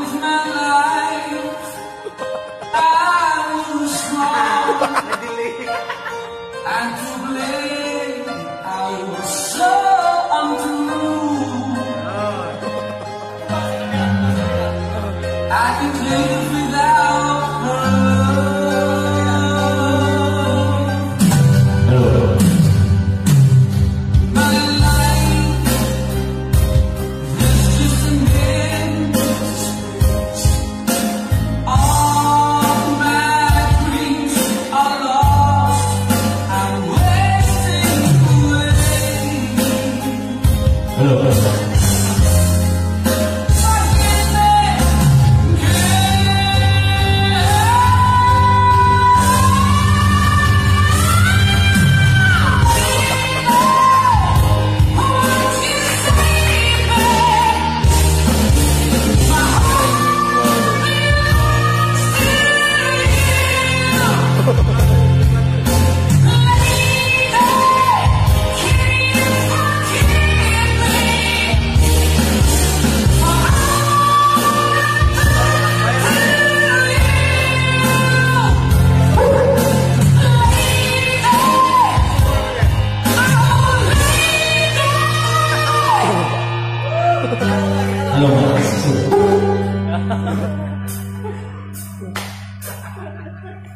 out my life. I was wrong and to blame. I was so untrue. I can live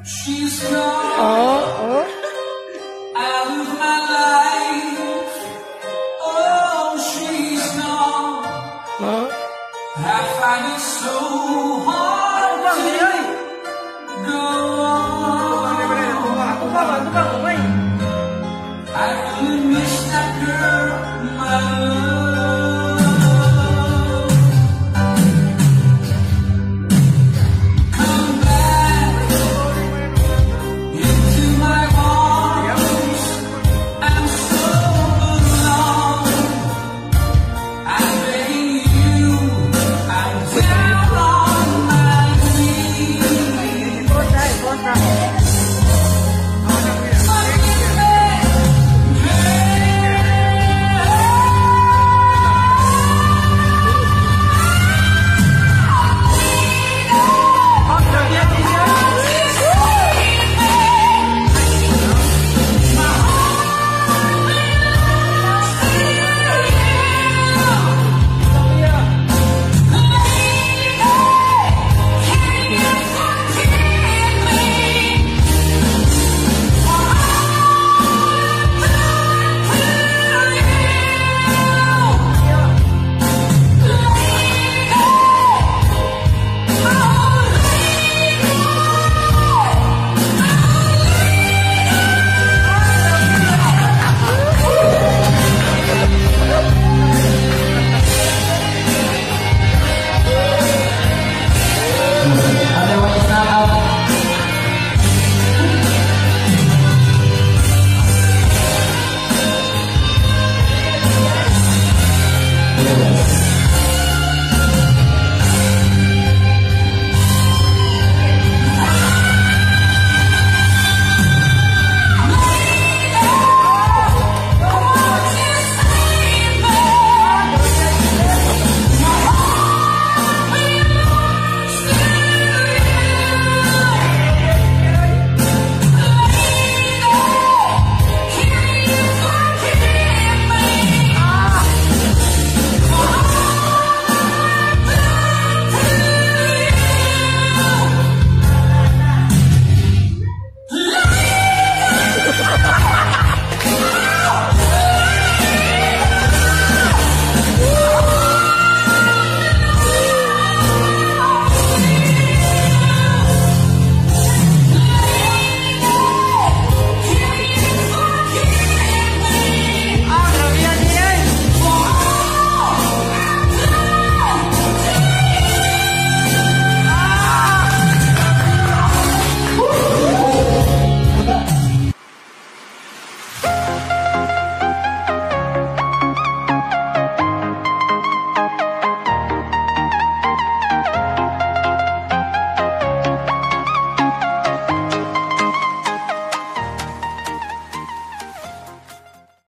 She's gone oh, oh. out of my life. Oh, she's gone. Oh. I find it so hard to go on. I really miss that girl. Oh